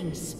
Killing spree.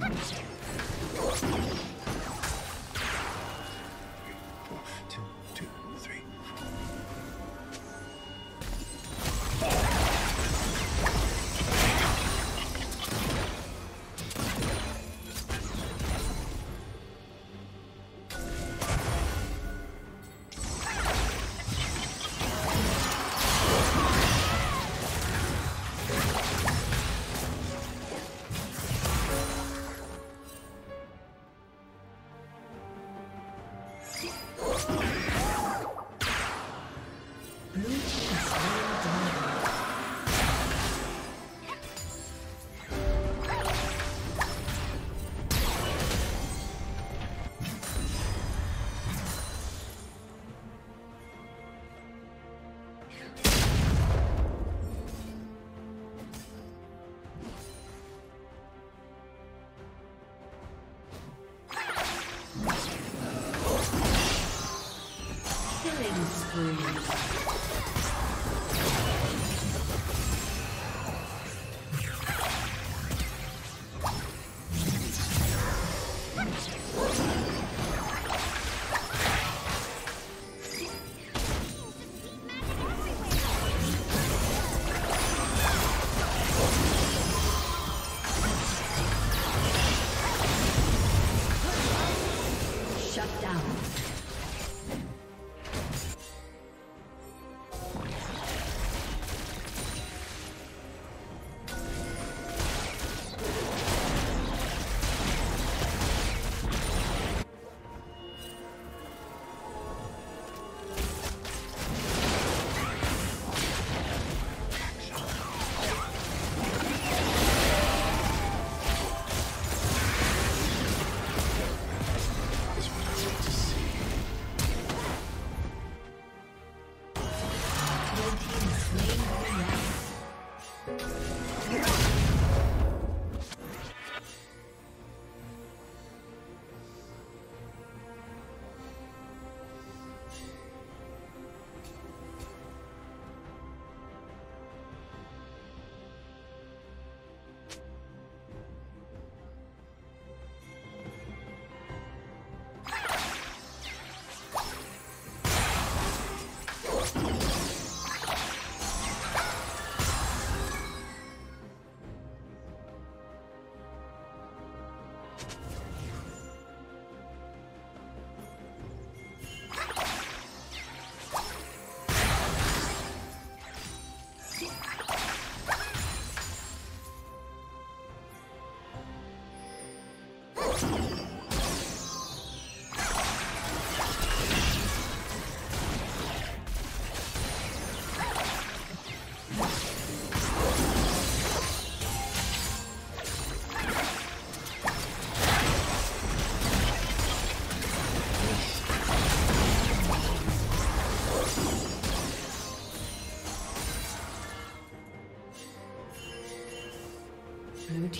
Red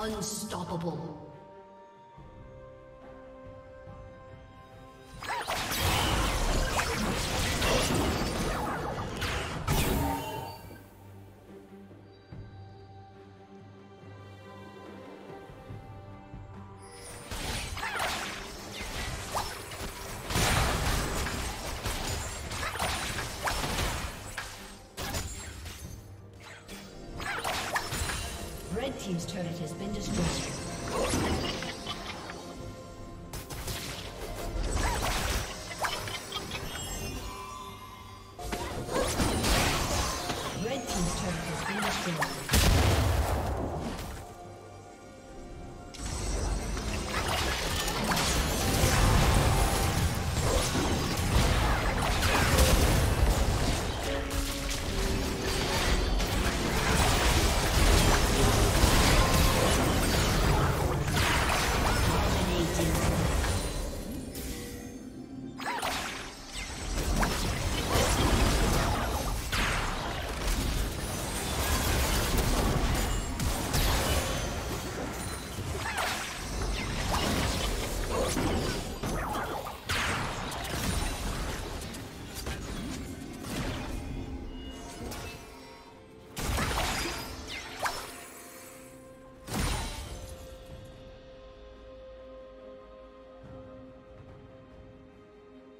Unstoppable.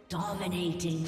Dominating.